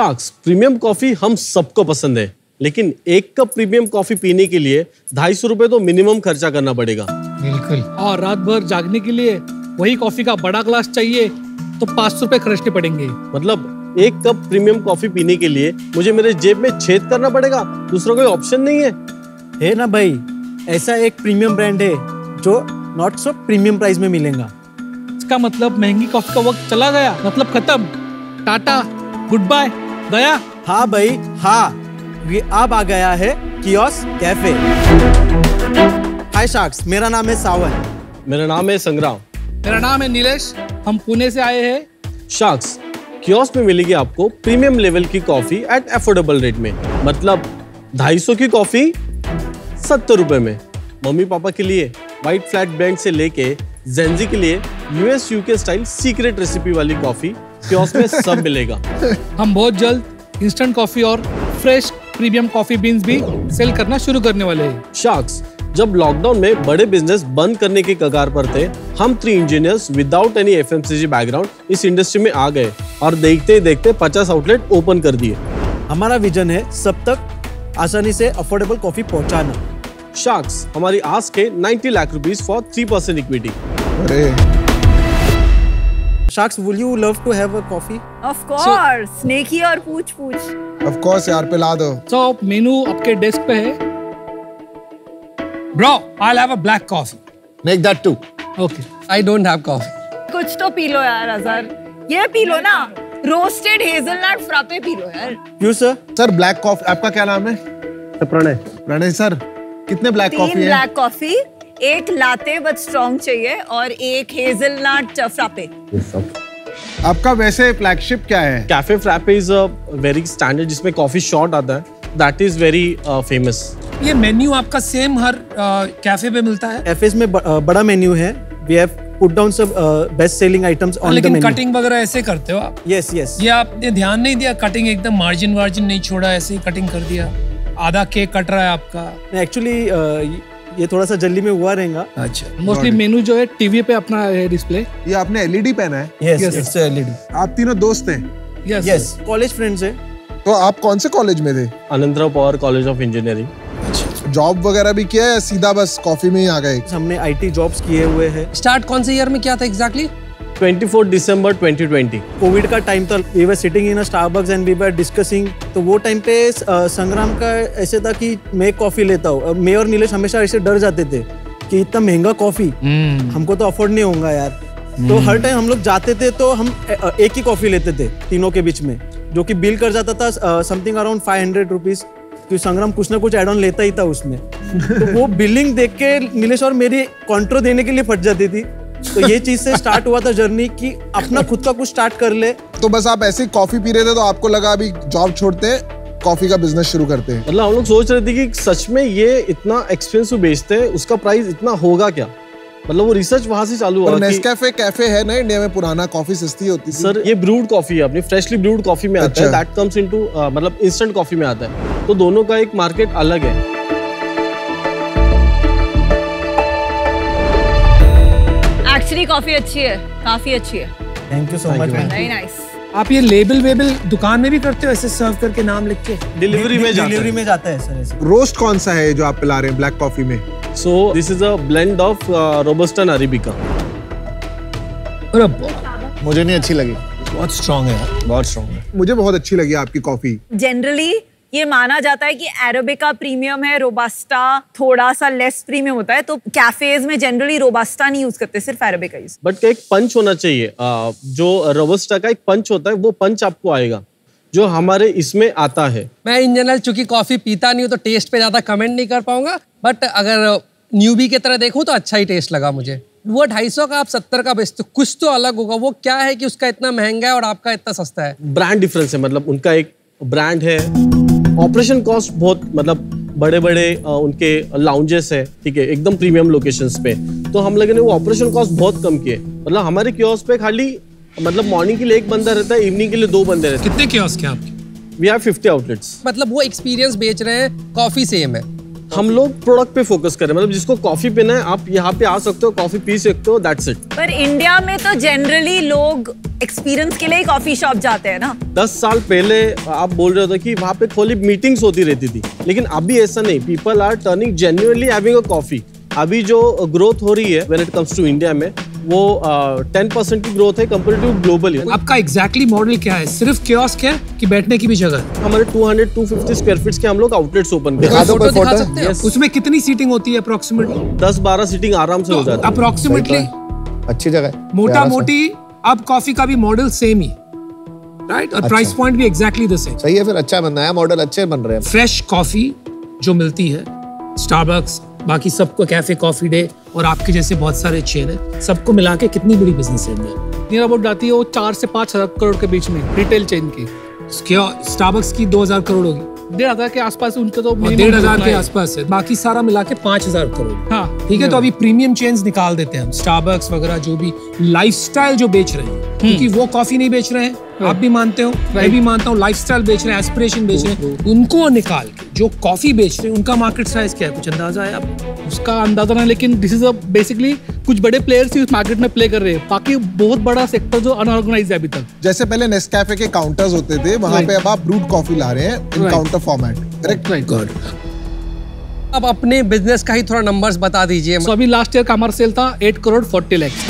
Sharks premium coffee हम सबको पसंद है। लेकिन एक कप प्रीमियम कॉफ़ी पीने के लिए ढाई सौ रुपए तो मिनिमम खर्चा करना पड़ेगा। बिल्कुल। और रात भर जागने के लिए वही कॉफ़ी का बड़ा ग्लास चाहिए तो पाँच सौ रूपए खर्चने पड़ेंगे। मतलब एक कप प्रीमियम कॉफ़ी पीने के लिए मुझे मेरे जेब में छेद करना पड़ेगा? दूसरा कोई ऑप्शन नहीं है? है ना भाई ऐसा एक प्रीमियम ब्रांड है जो नॉट सो प्रीमियम प्राइस में मिलेगा। इसका मतलब महँगी कॉफ़ी का वक्त चला गया। मतलब खत्म। टाटा गुड बाय गया? हाँ भाई हाँ। ये अब आ गया है कियोस कैफ़े हाय शार्क्स मेरा नाम है सावन। मेरा नाम है संग्राम। मेरा नाम है नीलेश। हम पुणे से आए हैं। शार्क्स कियोस्क में मिलेगी आपको प्रीमियम लेवल की कॉफ़ी एट अफोर्डेबल रेट में। मतलब 250 की कॉफ़ी सत्तर रुपए में। मम्मी पापा के लिए व्हाइट फ्लैट ब्रांड से लेके जेंजी के लिए US UK style secret recipe वाली कॉफ़ी कियोस्क में सब मिलेगा हम बहुत जल्द इंस्टेंट कॉफ़ी और फ्रेश प्रीमियम कॉफ़ी बीन्स भी सेल करना शुरू करने वाले हैं। शार्क्स जब लॉकडाउन में बड़े बिज़नेस बंद करने के कगार पर थे हम three engineers without any FMCG background इस इंडस्ट्री में आ गए और देखते ही देखते 50 आउटलेट ओपन कर दिए। हमारा विजन है सब तक आसानी से अफोर्डेबल कॉफ़ी पहुंचाना। शार्क्स हमारी आस्क है 90 lakh rupees for 3 percent equity अरे sharks will you love to have a coffee of course नेकी और पूछ पूछ ऑफ़ कोर्स यार पिला दो। तो मेनू आपके डेस्क पे है। Bro I have a black coffee make that two okay I don't have coffee कुछ तो पी लो यार अजहर ये पी लो ना। रोस्टेड हेजलनट फ्रापे पी लो यार। क्यों सर सर ब्लैक कॉफ़ी आपका क्या नाम है? प्रणय। प्रणय सर कितने ब्लैक कॉफ़ी है? ब्लैक कॉफ़ी एक लाते बट स्ट्रॉन्ग चाहिए और एक हेजलनट फ्रापे आपका वैसे फ्लैगशिप क्या है? Cafe frappe is a very standard जिसमें कॉफ़ी शॉट आता है। दैट इज़ वेरी फ़ेमस ये मेन्यू आपका सेम हर कैफ़े पे मिलता है? एफएस में ब- अ, बड़ा मेन्यू है। वी हैव पुट डाउन सब best selling items on the लेकिन कटिंग वगैरह ऐसे करते हो आप? यस यस ये आपने ध्यान नहीं दिया कटिंग एकदम मार्जिन वार्जिन नहीं छोड़ा ऐसे ही कटिंग कर दिया। आधा केक कट रहा है आपका। एक्चुअली ये थोड़ा सा जल्दी में हुआ रहेगा। अच्छा। मोस्टली मेनू जो है टीवी पे अपना है डिस्प्ले ये आपने एलईडी पहना है? यस यस इट्स एलईडी आप तीनों दोस्त हैं? यस यस कॉलेज फ्रेंड्स हैं। तो आप कौन से कॉलेज में थे? Anantrao Pawar college of engineering job वगैरह भी किया है सीधा बस कॉफ़ी में ही आ गए? हमने आईटी जॉब्स किए हुए हैं। स्टार्ट कौन से ईयर में किया था एग्जैक्टली 24 दिसंबर 2020 कोविड का टाइम था we were sitting in a Starbucks and we were discussing तो वो टाइम पे संग्राम का ऐसे था कि मैं कॉफ़ी लेता हूँ। मैं और नीलेश हमेशा ऐसे डर जाते थे कि इतना महँगा कॉफ़ी हमको तो अफोर्ड नहीं होगा यार। तो हर टाइम हम लोग जाते थे तो हम एक ही कॉफ़ी लेते थे तीनों के बीच में जो कि बिल कर जाता था something around five hundred rupees क्योंकि संग्राम कुछ ना कुछ एड ऑन लेता ही था उसमें। तो वो बिलिंग देख के नीलेश और मेरी कॉन्ट्रो देने के लिए फट जाती थी। तो ये चीज़ से स्टार्ट हुआ था जर्नी कि अपना खुद का कुछ स्टार्ट कर ले। तो बस आप ऐसे कॉफ़ी पी रहे थे तो आपको लगा अभी जॉब छोड़ते हैं कॉफ़ी का बिज़नेस शुरू करते हैं। मतलब हम लोग सोच रहे थे कि सच में ये इतना एक्सपेंसिव बेचते हैं उसका प्राइस इतना होगा क्या? मतलब वो रिसर्च वहाँ से चालू हुआ कि नेस्कैफे कैफ़े है ना इंडिया में पुराना कॉफ़ी सस्ती होती थी। सर ये ब्रूड कॉफ़ी है अपनी फ्रेशली ब्रूड कॉफ़ी में आता है। दैट कम्स इनटू मतलब इंस्टेंट कॉफ़ी में आता है। तो दोनों का एक मार्केट अलग है। कॉफ़ी अच्छी है काफ़ी अच्छी है। Thank you so much very nice आप ये लेबल वेबल दुकान में भी करते हो ऐसे सर्व करके नाम लिख के? डिलीवरी में डिलीवरी में जाता है सर ऐसे। रोस्ट कौन सा है जो आप पिला रहे हैं ब्लैक कॉफ़ी में? So this is a blend of robusta arabica अरे बाप, मुझे नहीं अच्छी लगी। बहुत स्ट्रांग है यार। बहुत स्ट्रॉन्ग है। मुझे बहुत अच्छी लगी आपकी कॉफ़ी जनरली ये माना जाता है कि एरोबिका प्रीमियम है रोबास्टा थोड़ा सा लेस प्रीमियम होता है तो कैफेज में जनरली रोबास्टा नहीं यूज़ करते सिर्फ़ एरोबिका यूज़ बट एक पंच होना चाहिए जो रोबस्टा का एक पंच होता है वो पंच आपको आएगा जो हमारे इसमें आता है। मैं इन जनरल चूँकि कॉफ़ी पीता नहीं हूँ तो टेस्ट पे ज़्यादा कमेंट नहीं कर पाऊँगा बट अगर न्यूबी की तरह देखूँ तो अच्छा ही टेस्ट लगा मुझे। वो ढाई सौ का आप सत्तर का बेचते कुछ तो अलग होगा वो क्या है कि उसका इतना महँगा है और आपका इतना सस्ता है? ब्रांड डिफरेंस है मतलब उनका एक ब्रांड है। ऑपरेशन कॉस्ट बहुत मतलब बड़े बड़े उनके लाउंजेस है ठीक है एकदम प्रीमियम लोकेशंस पे। तो हम लोगों ने वो ऑपरेशन कॉस्ट बहुत कम किए। मतलब हमारे क्योस पे खाली मतलब मॉर्निंग के लिए एक बंदा रहता है इवनिंग के लिए दो बंदे रहते हैं। कितने क्योस के आपके? वी हैव 50 आउटलेट्स मतलब वो एक्सपीरियंस बेच रहे हैं कॉफ़ी सेम है। हम लोग प्रोडक्ट पे फोकस करें। मतलब जिसको कॉफ़ी पीना है आप यहाँ पे आ सकते हो कॉफ़ी पी सकते हो दैट्स इट पर इंडिया में तो जनरली लोग एक्सपीरियंस के लिए कॉफ़ी शॉप जाते हैं ना? दस साल पहले आप बोल रहे थे कि वहाँ पे खोली मीटिंग्स होती रहती थी। लेकिन अभी ऐसा नहीं। People are turning genuinely having a coffee अभी जो ग्रोथ हो रही है when it comes to India में वो टेन परसेंट की ग्रोथ है कंपेरेटिव ग्लोबली आपका एग्जैक्टली मॉडल क्या है? सिर्फ़ कियोस्क है कि बैठने की भी जगह? हमारे 200 250 स्क्वायर फीट्स के हम लोग आउटलेट्स ओपन कर दिखा दो दिखा सकते हैं उसमें कितनी सीटिंग होती है अप्रोक्सीमेटली 10 12 सीटिंग आराम से हो जाती है। अप्रोक्सीमेटली अच्छी जगह है। मोटा मोटी अब कॉफ़ी का भी मॉडल सेम ही। राइट और प्राइस पॉइंट भी एग्जैक्टली द सेम सही है फिर अच्छा बन रहा है मॉडल अच्छे बन रहे हैं। फ्रेश कॉफ़ी जो मिलती है स्टारबक्स बाकी सबको कैफ़े कॉफ़ी डे और आपके जैसे बहुत सारे चेन है सबको मिला के कितनी बड़ी बिज़नेस है इंडिया नियर अबाउट जाती है वो चार से पाँच हज़ार करोड़ के बीच में रिटेल चेन की। स्टारबक्स की दो हज़ार करोड़ होगी। डेढ़ हज़ार के आसपास उनके तो डेढ़ हज़ार के है। आसपास है। बाकी सारा मिला के पाँच हज़ार करोड़। हाँ। ठीक है तो अभी प्रीमियम चेन्स निकाल देते हैं हम। स्टारबक्स वगैरह जो भी लाइफस्टाइल जो बेच रहे हैं क्योंकि वो कॉफ़ी नहीं बेच रहे हैं। आप भी मानते हो मैं भी मानता हूँ लाइफस्टाइल बेच रहे हैं एस्पिरेशन बेच रहे हैं। उनको निकाल के जो कॉफ़ी बेच रहे हैं उनका मार्केट साइज़ क्या है? कुछ अंदाज़ा है आपको उसका अंदाज़ा नहीं लेकिन दिस इज़ अ बेसिकली कुछ बड़े प्लेयर्स ही उस मार्केट में प्ले कर रहे हैं। बाकी बहुत बड़ा सेक्टर जो अनऑर्गेनाइज है अभी तक। जैसे पहले नेस्कैफे के काउंटर्स होते थे वहाँ पे अब आप ब्रूड कॉफ़ी ला रहे हैं in counter format correct right good अब अपने बिज़नेस का ही थोड़ा नंबर्स बता दीजिए। सो अभी लास्ट ईयर का हमारा सेल था एट करोड़ फोर्टी लैक्स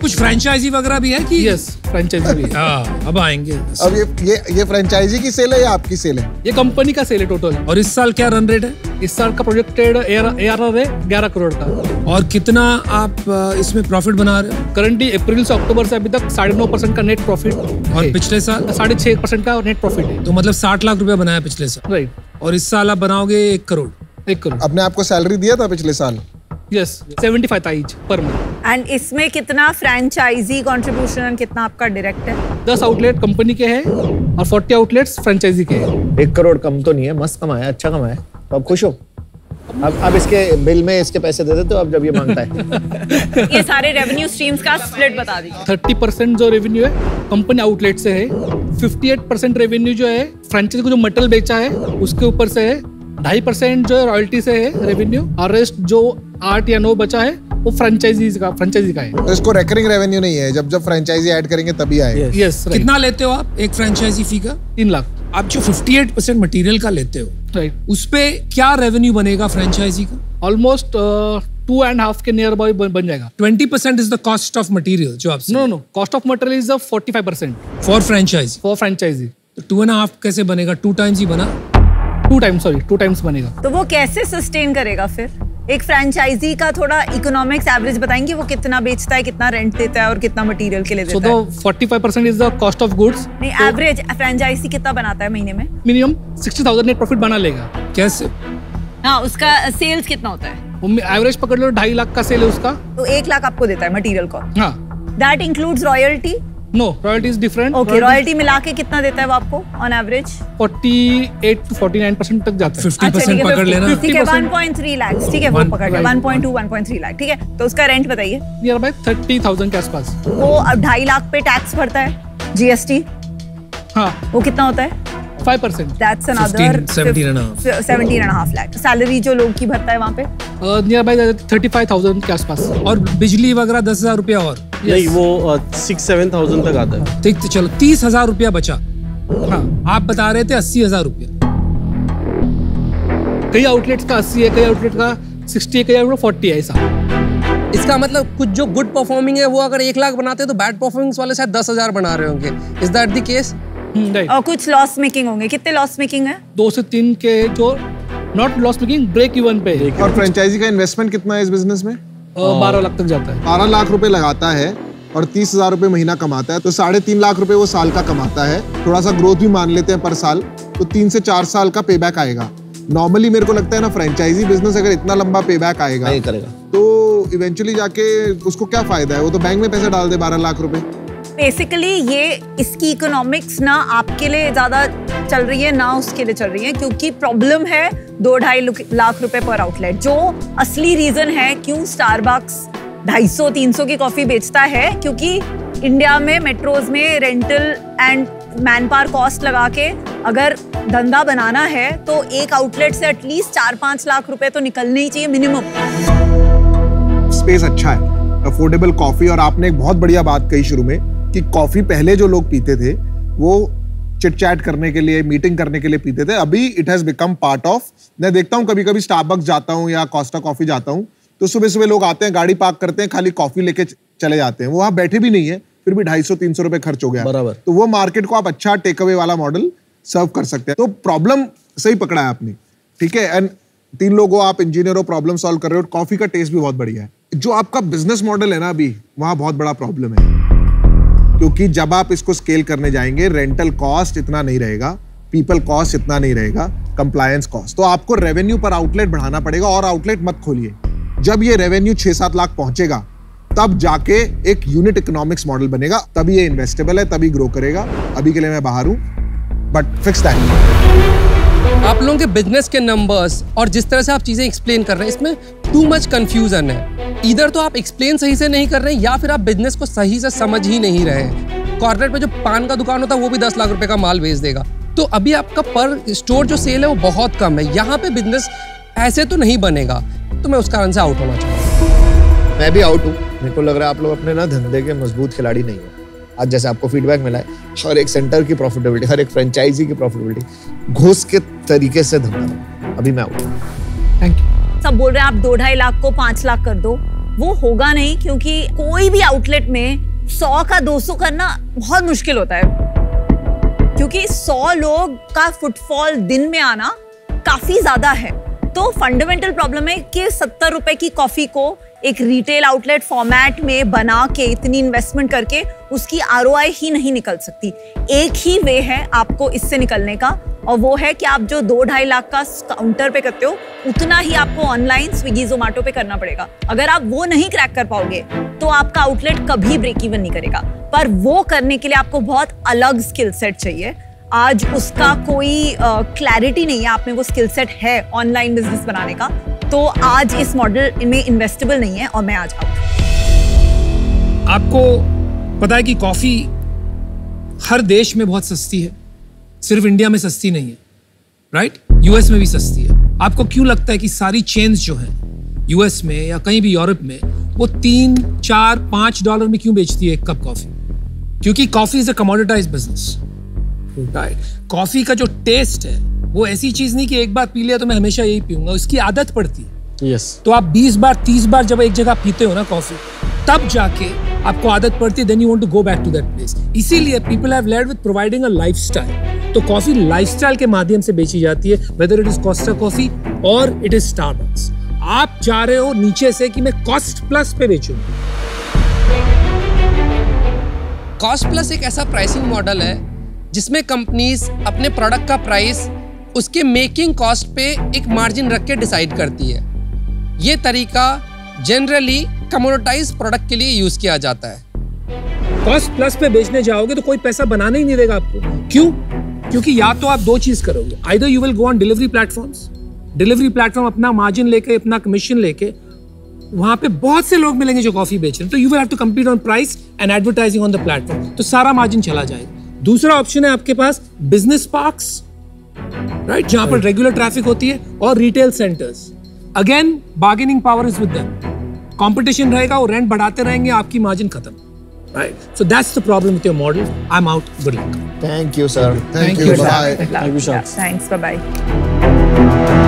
कुछ फ्रेंचाइजी वगैरह भी है कि? यस फ्रेंचाइजी भी हाँ। अब आएँगे। अब ये ये ये फ्रेंचाइजी की सेल है या आपकी सेल है? ये कंपनी का सेल है टोटल और इस साल क्या रन रेट है? इस साल का प्रोजेक्टेड ए आर है ग्यारह करोड़ का। और कितना आप इसमें प्रॉफिट बना रहे हो? करंटली अप्रैल से अक्टूबर से अभी तक साढ़े नौ परसेंट का नेट प्रॉफिट और पिछले साल? साढ़े छह परसेंट का नेट प्रॉफिट है। तो मतलब साठ लाख रुपया बनाया पिछले साल। राइट और इस साल आप बनाओगे एक करोड़। एक करोड़। अपने आपको सैलरी दिया था पिछले साल? यस सेवेंटी फाइव था ईच पर मंथ एंड इसमें कितना फ्रेंचाइजी कंट्रीब्यूशन कितना आपका डायरेक्ट है? दस आउटलेट कंपनी के हैं और फोर्टी आउटलेट्स फ्रेंचाइजी के हैं। एक करोड़ कम तो नहीं है मस्त कमाया अच्छा कमाया। तो अब खुश हो? अब अब इसके बिल में इसके पैसे दे देते हो अब जब ये माँगता है। ये सारे रेवेन्यू स्ट्रीम्स का स्प्लिट बता दीजिए। थर्टी परसेंट जो रेवेन्यू है कंपनी आउटलेट से है। फिफ्टी एट परसेंट रेवेन्यू जो है फ्रेंचाइजी को जो मटेरियल बेचा है उसके ऊपर से है। ढाई परसेंट जो है रॉयल्टी से है रेवेन्यू और रेस्ट जो आठ या नौ बचा है वो फ्रेंचाइजी का फ्रेंचाइजी का है। तो इसको रेकरिंग रेवेन्यू नहीं है। जब जब फ्रेंचाइजी ऐड करेंगे तभी आएगा। यस कितना लेते हो आप एक फ्रेंचाइजी फ़ी का? तीन लाख। आप जो 58 परसेंट मटीरियल का लेते हो राइट उस पर क्या रेवेन्यू बनेगा फ्रेंचाइजी का? ऑलमोस्ट टू एंड हाफ़ के नियर बाई बन जाएगा। 20 percent is the cost of material जो आप no no cost of material is forty five percent for franchisee for franchisee तो टू एंड हाफ़ कैसे बनेगा? टू टाइम्स ही बना। Two times sorry two times बनेगा। तो वो कैसे सस्टेन करेगा फिर? एक फ्रेंचाइजी का थोड़ा इकोनॉमिक्स एवरेज बताएँगे वो कितना बेचता है कितना रेंट देता है और कितना मटेरियल के लिए देता है? The forty five percent is the cost of goods नहीं एवरेज फ्रेंचाइजी कितना बनाता है महीने में? Minimum sixty thousand net profit बना लेगा। कैसे? हाँ उसका सेल्स कितना होता है? एवरेज पकड़ लो ढाई लाख का सेल है उसका। तो एक लाख आपको देता है मटेरियल को हाँ। That includes royalty no royalty is different okay royalty मिला के कितना देता है वो आपको on average forty eight to forty nine percent तक जाता है। 50 परसेंट पकड़ लेना। ठीक है 50% 1.3 लाख ठीक है वो One- पकड़ लिया 1.2 1.3 लाख ठीक है? तो उसका रेंट बताइए। नियर बाय थर्टी थाउज़ेंड के आसपास। वो अब ढाई लाख पे टैक्स भरता है जीएसटी हाँ। वो कितना होता है? Five percent that's another 15, 17 and a half. 17 and a half lakh salary जो लोग की भरता है वहाँ पे? Near by thirty five thousand के आसपास. और बिजली वगैरह दस हज़ार रुपया और. नहीं वो सिक्स सेवन थाउज़ेंड तक आता है। ठीक तो चलो तीस हज़ार रुपया बचा। हाँ आप बता रहे थे अस्सी हज़ार रुपया। कई आउटलेट्स का अस्सी है कई आउटलेट का सिक्सटी है कई आउटलेट फोर्टी है ऐसा। इसका मतलब कुछ जो गुड परफॉर्मिंग है वो अगर एक लाख बनाते हैं तो बैड परफॉर्मिंग वाले शायद दस हज़ार बना रहे होंगे। इज़ दैट द केस और कुछ लॉस मेकिंग होंगे। कितने लॉस मेकिंग है? दो से तीन के जो not loss making break even पे। है और फ्रेंचाइजी का इन्वेस्टमेंट कितना है इस बिज़नेस में? बारह लाख तक जाता है। बारह लाख रुपए लगाता है और तीस हज़ार रुपए महीना कमाता है तो साढ़े तीन लाख रुपए वो साल का कमाता है। थोड़ा सा ग्रोथ भी मान लेते हैं पर साल तो तीन से चार साल का पे बैक आएगा। नॉर्मली मेरे को लगता है ना फ्रेंचाइजी बिज़नेस अगर इतना लंबा पे बैक आएगा नहीं करेगा। तो इवेंचुअली जाके उसको क्या फ़ायदा है? वो तो बैंक में पैसे डाल दे बारह लाख रुपए। बेसिकली ये इसकी इकोनॉमिक्स ना आपके लिए ज़्यादा चल रही है, ना उसके लिए चल रही है, क्योंकि प्रॉब्लम है दो ढाई लाख रुपए पर आउटलेट जो असली रीजन है क्यों स्टारबक्स 250 300 की कॉफ़ी बेचता है, क्योंकि इंडिया में मेट्रोज में rental and manpower cost लगा के अगर धंधा बनाना है तो एक आउटलेट से एटलीस्ट चार पाँच लाख रुपए तो निकलने ही चाहिए मिनिमम स्पेस अच्छा है। अफोर्डेबल कॉफ़ी और आपने एक बहुत बढ़िया बात कही शुरू में कि कॉफ़ी पहले जो लोग पीते थे वो चिट चैट करने के लिए मीटिंग करने के लिए पीते थे। अभी it has become part of मैं देखता हूँ कभी कभी स्टारबक्स जाता हूँ या कॉस्टा कॉफ़ी जाता हूँ तो सुबह सुबह लोग आते हैं गाड़ी पार्क करते हैं खाली कॉफ़ी लेके चले जाते हैं। वो वहाँ बैठे भी नहीं है फिर भी ढाई सौ तीन सौ रुपए खर्च हो गया। बराबर। तो वो मार्केट को आप अच्छा टेक अवे वाला मॉडल सर्व कर सकते हैं। तो प्रॉब्लम सही पकड़ा है आपने ठीक है? एंड तीन लोग आप इंजीनियर हो प्रॉब्लम सॉल्व कर रहे हो कॉफ़ी का टेस्ट भी बहुत बढ़िया है। जो आपका बिज़नेस मॉडल है ना अभी वहाँ बहुत बड़ा प्रॉब्लम है। क्योंकि जब आप इसको स्केल करने जाएँगे रेंटल कॉस्ट इतना नहीं रहेगा पीपल कॉस्ट इतना नहीं रहेगा कंप्लायंस कॉस्ट तो आपको रेवेन्यू पर आउटलेट बढ़ाना पड़ेगा और आउटलेट मत खोलिए। जब ये रेवेन्यू छह सात लाख पहुंचेगा, तब जाके एक यूनिट इकोनॉमिक्स मॉडल बनेगा। तभी ये इन्वेस्टेबल है, तभी ग्रो करेगा। अभी के लिए मैं बाहर हूँ बट फिक्स टाइम आप लोगों के बिज़नेस के नंबर्स और जिस तरह से आप चीज़ें एक्सप्लेन कर रहे हैं, इसमें टू मच कंफ्यूजन है। इधर तो आप एक्सप्लेन सही से नहीं कर रहे हैं, या फिर आप बिज़नेस को सही से समझ ही नहीं रहे कॉर्पोरेट में जो पान का दुकान होता है, वो भी दस लाख रुपए का माल बेच देगा। तो अभी आपका पर स्टोर जो सेल है, वो बहुत कम है। यहाँ पे बिज़नेस ऐसे तो नहीं बनेगा। तो मैं उस कारण से आउट होना चाहूँगा मैं भी आउट हूँ। मेरे को लग रहा है आप लोग अपने ना धंधे के मज़बूत खिलाड़ी नहीं हो। आज जैसे आपको फीडबैक मिला है, हर एक सेंटर की प्रॉफिटेबिलिटी हर एक फ्रेंचाइजी की प्रॉफिटेबिलिटी घुस के तरीके से धंधा अभी मैं थैंक यू सब बोल रहे हैं आप दो ढाई लाख को पाँच लाख कर दो। वो होगा नहीं क्योंकि कोई भी आउटलेट में सौ का दो सौ करना बहुत मुश्किल होता है। क्योंकि सौ लोग का फुटफॉल दिन में आना काफ़ी ज़्यादा है। तो फंडामेंटल प्रॉब्लम है कि सत्तर रुपए की कॉफ़ी को एक रिटेल आउटलेट फॉर्मेट में बना के इतनी इन्वेस्टमेंट करके उसकी आरओआई ही नहीं निकल सकती। एक ही वे है आपको इससे निकलने का और वो है कि आप जो दो ढाई लाख का काउंटर पे करते हो, उतना ही आपको ऑनलाइन स्विगी जोमेटो पे करना पड़ेगा। अगर आप वो नहीं क्रैक कर पाओगे तो आपका आउटलेट कभी ब्रेक इवन नहीं करेगा। पर वो करने के लिए आपको बहुत अलग स्किल सेट चाहिए। आज उसका कोई क्लैरिटी uh, नहीं है आप में वो स्किल सेट है ऑनलाइन बिज़नेस बनाने का तो आज इस मॉडल में इन्वेस्टेबल नहीं है और मैं आज आउट आपको पता है कि कॉफ़ी हर देश में बहुत सस्ती है सिर्फ़ इंडिया में सस्ती नहीं है राइट यूएस में भी सस्ती है। आपको क्यों लगता है कि सारी चेन्स जो हैं यूएस में या कहीं भी यूरोप में वो तीन चार पाँच डॉलर में क्यों बेचती है एक कप कॉफ़ी क्योंकि coffee is a commoditise business right coffee का जो टेस्ट है वो ऐसी चीज़ नहीं कि एक बार पी लिया तो मैं हमेशा यही पीऊँगा उसकी आदत पड़ती है। यस तो आप 20 बार 30 बार जब एक जगह पीते हो ना कॉफ़ी तब जाके आपको आदत पड़ती है then you want to go back to that place इसीलिए people have led with providing a lifestyle तो कॉफ़ी लाइफस्टाइल के माध्यम से बेची जाती है whether it is Costa Coffee और इट इज़ स्टारबक्स आप चाह रहे हो नीचे से कि मैं कॉस्ट प्लस पे बेचूँगा कॉस्ट प्लस एक ऐसा प्राइसिंग मॉडल है जिसमें कंपनीज़ अपने प्रोडक्ट का प्राइस उसके मेकिंग कॉस्ट पे एक मार्जिन रख के डिसाइड करती है। ये तरीका जनरली कमोडिटाइज प्रोडक्ट के लिए यूज़ किया जाता है। कॉस्ट प्लस पे बेचने जाओगे तो कोई पैसा बनाने ही नहीं देगा आपको। क्यों? क्योंकि या तो आप दो चीज़ करोगे। Either you will go on delivery platforms delivery platform अपना मार्जिन लेके, अपना कमीशन लेके, वहाँ पे बहुत से लोग मिलेंगे जो कॉफ़ी बेच रहे हैं। तो you will have to compete on price and advertising on the platform तो सारा मार्जिन चला जाएगा। दूसरा ऑप्शन है आपके पास बिज़नेस पार्क्स राइट जहाँ पर रेगुलर ट्रैफ़िक होती है और retail centres again bargaining power is with them competition रहेगा वो रेंट बढ़ाते रहेंगे आपकी मार्जिन खत्म. Right so that's the problem with your model I am out good luck thank you sir thank Thank you. Bye Thank you, Shams. Thanks bye bye